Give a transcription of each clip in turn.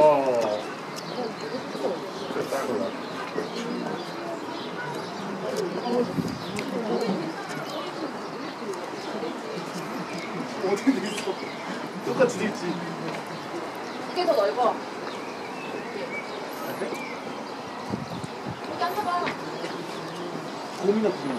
어. 그래, 딱 골라. 어떻게 되겠어? 똑같이 돼 있지. 이게 더 넓어. 여기 앉아봐. 고민나 부분.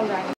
All right.